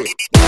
it.